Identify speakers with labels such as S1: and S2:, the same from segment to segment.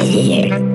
S1: here.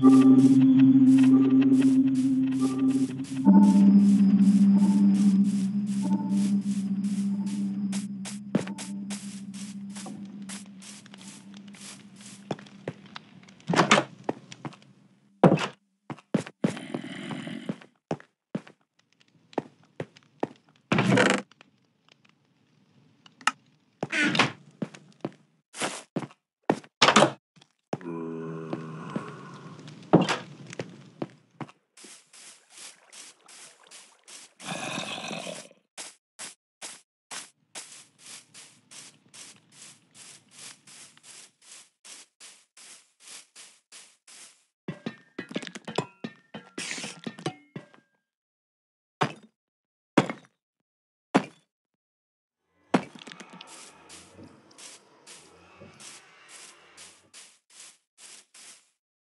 S2: mm